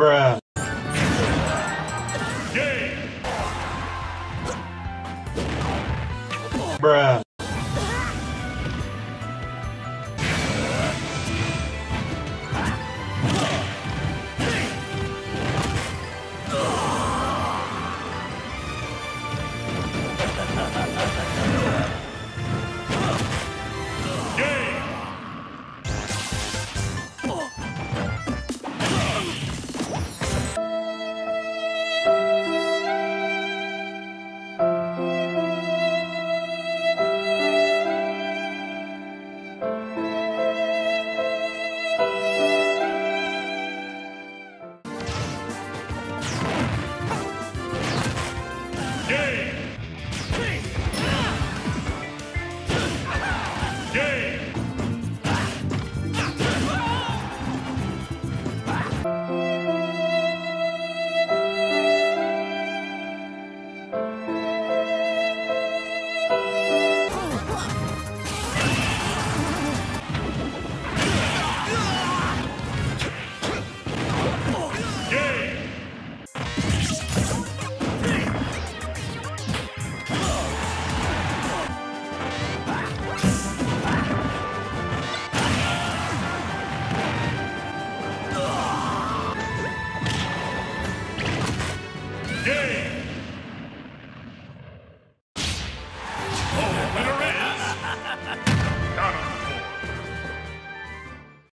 Bruh. Bruh. game.